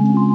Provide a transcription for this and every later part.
you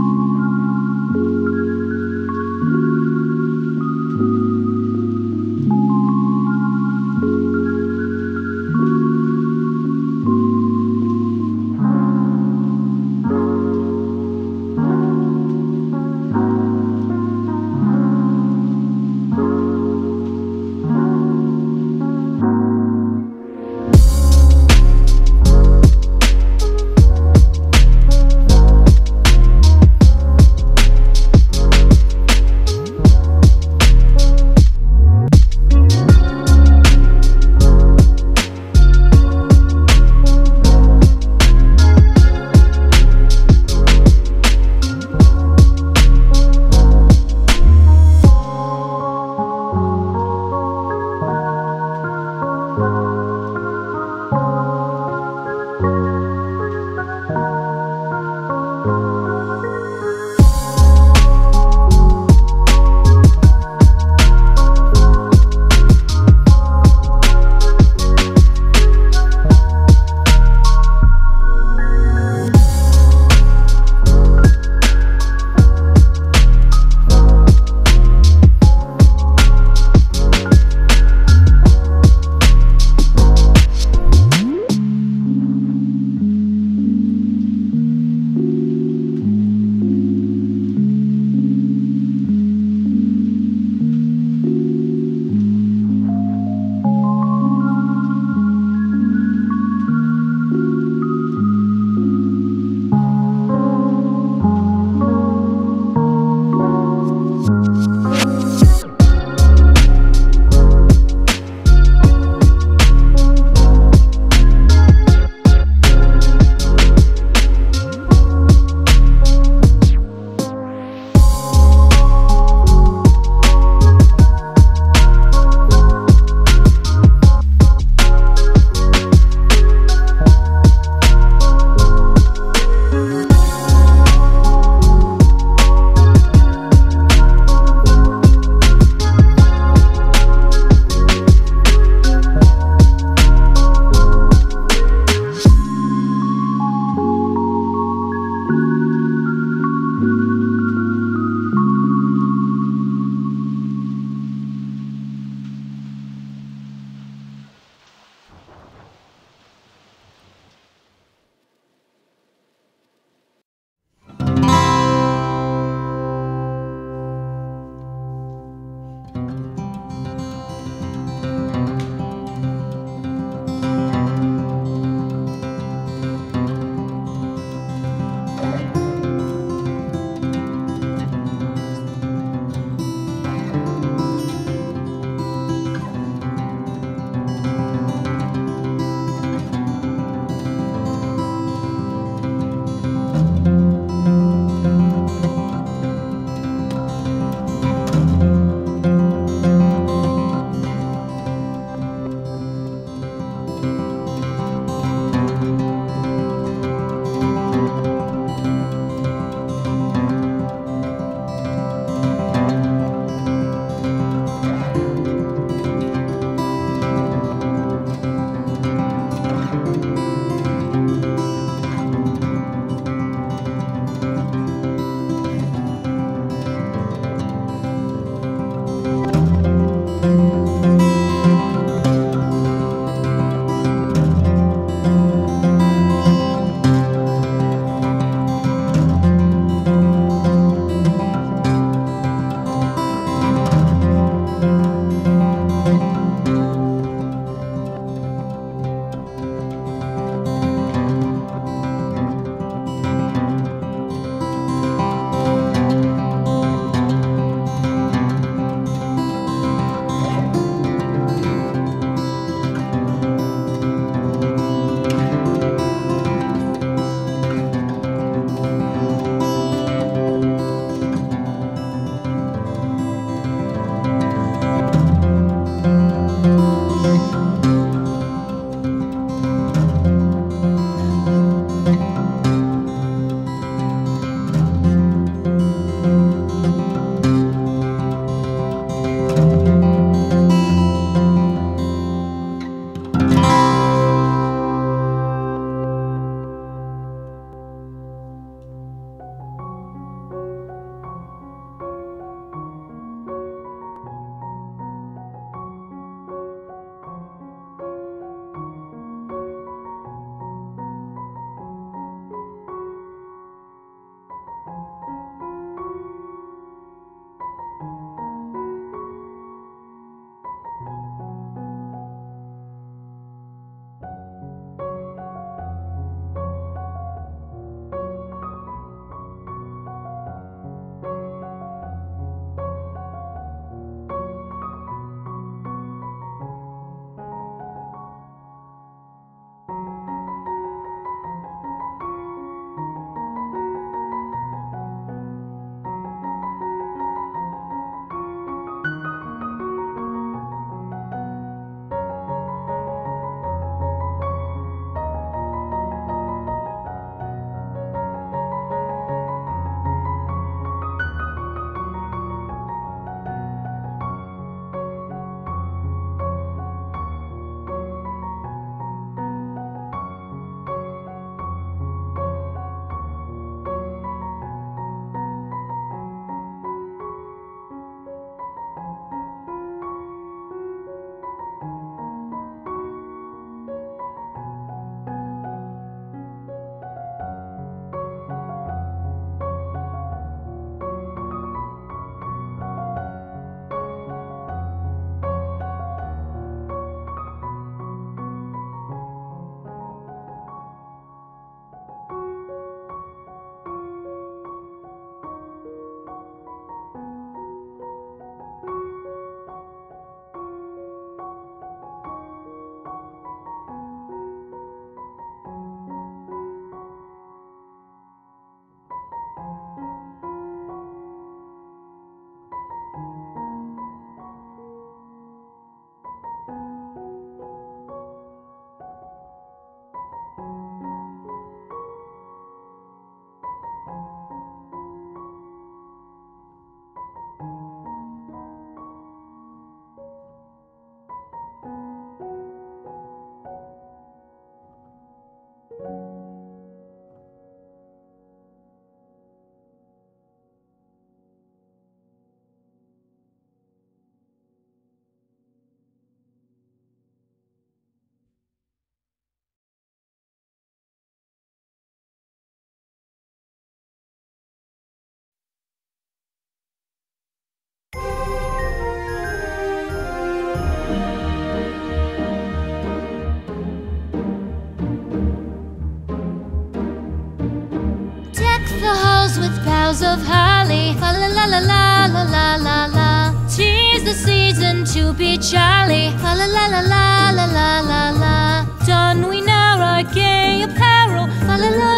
of holly. La la la la la la la la la. Tis the season to be jolly. La la la la la la la la la. Don we now our gay apparel. La la la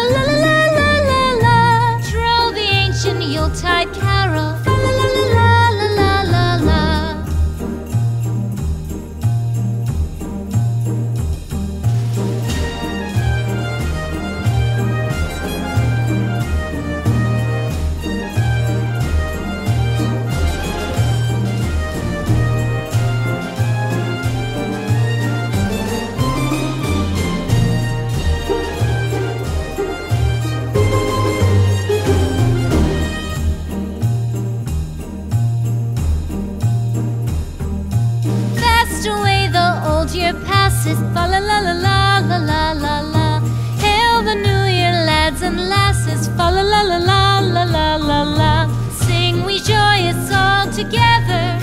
voices, fa la la la la la la la la. Hail the new year, lads and lasses, fa la la la la la la la. Sing we joyous all together.